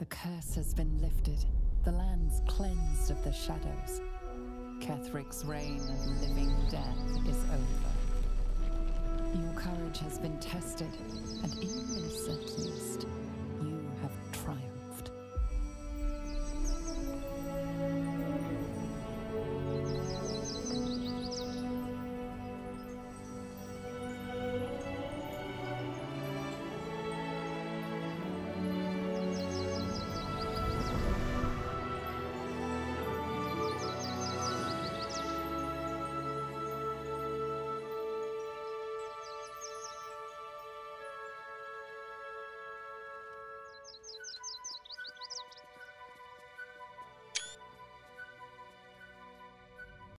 The curse has been lifted, the lands cleansed of the shadows. Ketheric's reign of living death is over. Your courage has been tested,